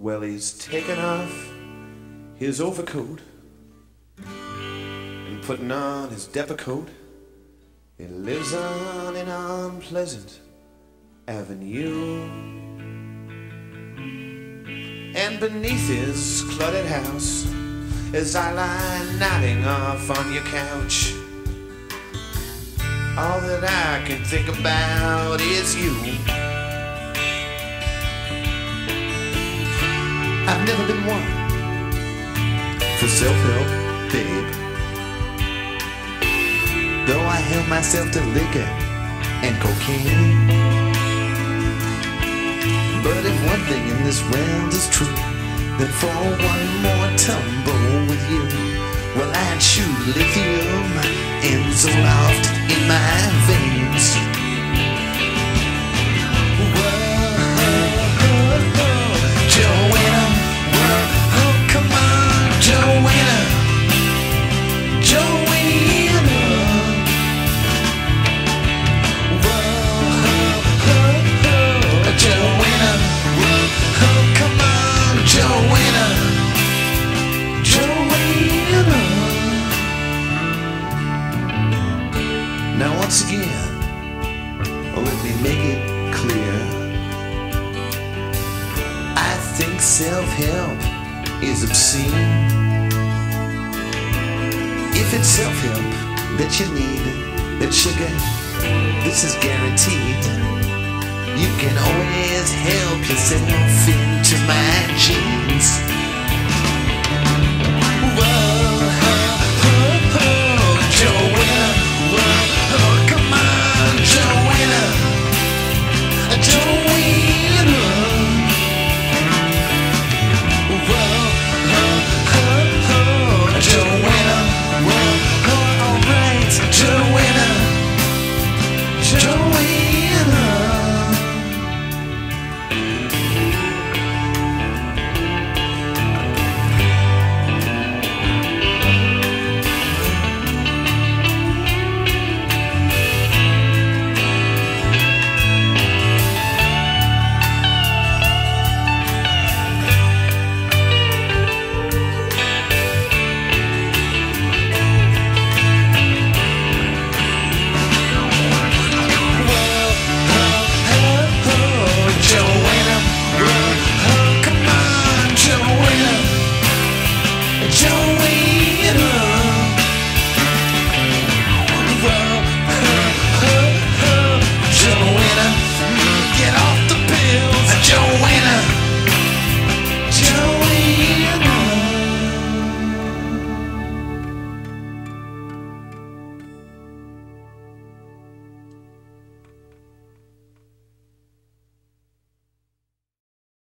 Well, he's taken off his overcoat and putting on his dapper coat. He lives on in Unpleasant Avenue. And beneath his cluttered house, as I lie nodding off on your couch, all that I can think about is you. I've never been one for self-help, babe. Though I held myself to liquor and cocaine. But if one thing in this world is true, then for one more tumble with you, well I'd shoot lithium in Zoloft in my once again, oh, let me make it clear. I think self-help is obscene. If it's self-help that you need, then sugar, this is guaranteed. You can always help yourself